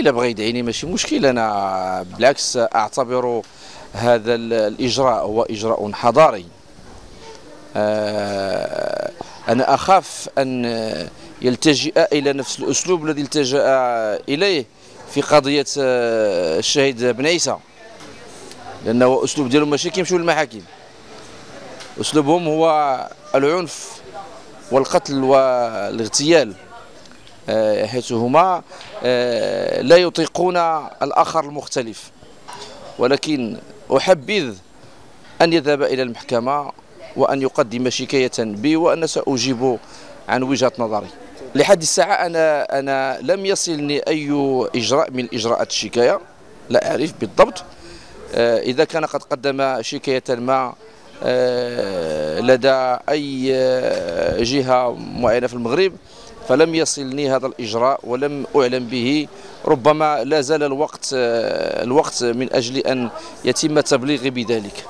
الا بغى يدعيني ماشي مشكل أنا بالعكس أعتبر هذا الإجراء هو إجراء حضاري. آه، أنا أخاف أن يلتجئ إلى نفس الأسلوب الذي التجأ إليه في قضية آه، الشهيد بن عيسى. لأنه أسلوب ديالهم ماشي كيمشيو للمحاكم. أسلوبهم هو العنف والقتل والاغتيال. حيث هما آه، لا يطيقون الآخر المختلف. ولكن أحبذ أن يذهب إلى المحكمة وأن يقدم شكاية بي وأنا سأجيب عن وجهة نظري. لحد الساعة أنا أنا لم يصلني أي إجراء من إجراءات الشكاية لا أعرف بالضبط. آه، إذا كان قد قدم شكاية ما لدى أي جهة معينة في المغرب فلم يصلني هذا الإجراء ولم أعلم به. ربما لا زال الوقت الوقت من أجل أن يتم تبليغي بذلك.